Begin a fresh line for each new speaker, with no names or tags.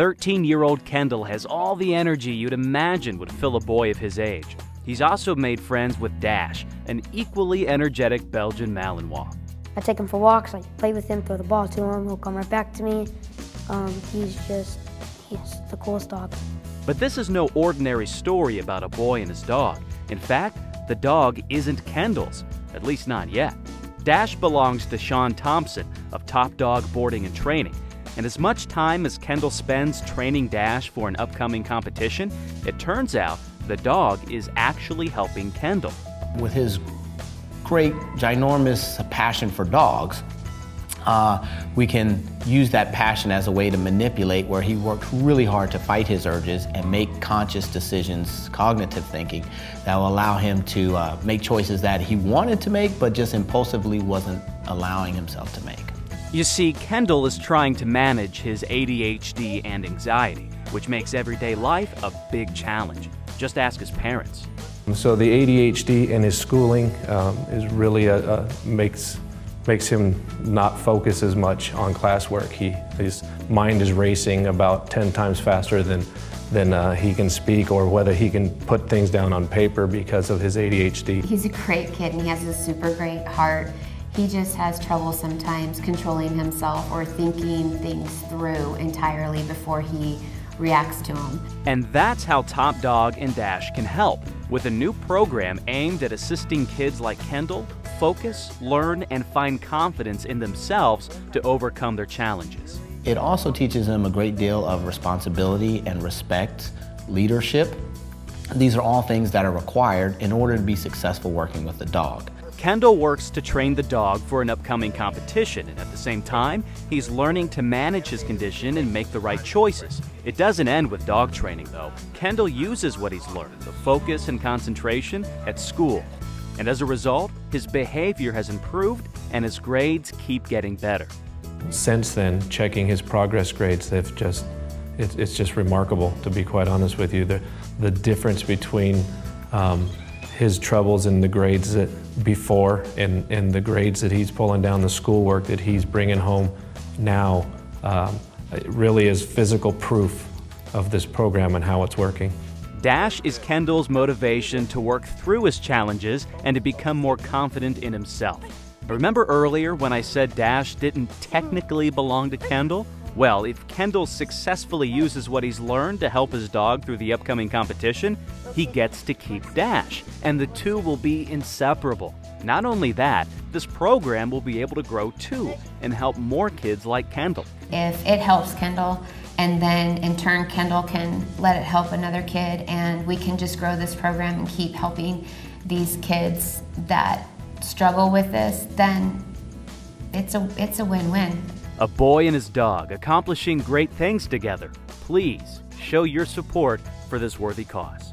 13 year old Kendall has all the energy you'd imagine would fill a boy of his age. He's also made friends with Dash, an equally energetic Belgian Malinois.
I take him for walks, I play with him, throw the ball to him, he'll come right back to me. Um, he's just, he's the coolest dog.
But this is no ordinary story about a boy and his dog. In fact, the dog isn't Kendall's, at least not yet. Dash belongs to Shawn Thompson of Top Dog Boarding and Training. And as much time as Kendall spends training Dash for an upcoming competition, it turns out the dog is actually helping Kendall.
With his great, ginormous passion for dogs, uh, we can use that passion as a way to manipulate where he worked really hard to fight his urges and make conscious decisions, cognitive thinking, that will allow him to uh, make choices that he wanted to make but just impulsively wasn't allowing himself to make.
You see, Kendall is trying to manage his ADHD and anxiety, which makes everyday life a big challenge. Just ask his parents.
So the ADHD and his schooling um, is really a, a, makes makes him not focus as much on classwork. He his mind is racing about 10 times faster than than uh, he can speak or whether he can put things down on paper because of his ADHD.
He's a great kid and he has a super great heart. He just has trouble sometimes controlling himself or thinking things through entirely before he reacts to them.
And that's how Top Dog and Dash can help with a new program aimed at assisting kids like Kendall focus, learn, and find confidence in themselves to overcome their challenges.
It also teaches them a great deal of responsibility and respect, leadership. These are all things that are required in order to be successful working with a dog.
Kendall works to train the dog for an upcoming competition, and at the same time, he's learning to manage his condition and make the right choices. It doesn't end with dog training, though. Kendall uses what he's learned, the focus and concentration, at school. And as a result, his behavior has improved and his grades keep getting better.
Since then, checking his progress grades, they've just, it, it's just remarkable, to be quite honest with you. The, the difference between um, his troubles in the grades that before and, and the grades that he's pulling down, the schoolwork that he's bringing home now, um, really is physical proof of this program and how it's working.
Dash is Kendall's motivation to work through his challenges and to become more confident in himself. Remember earlier when I said Dash didn't technically belong to Kendall? Well, if Kendall successfully uses what he's learned to help his dog through the upcoming competition, he gets to keep Dash, and the two will be inseparable. Not only that, this program will be able to grow too and help more kids like Kendall.
If it helps Kendall, and then in turn Kendall can let it help another kid, and we can just grow this program and keep helping these kids that struggle with this, then it's a, it's a win-win.
A boy and his dog accomplishing great things together. Please show your support for this worthy cause.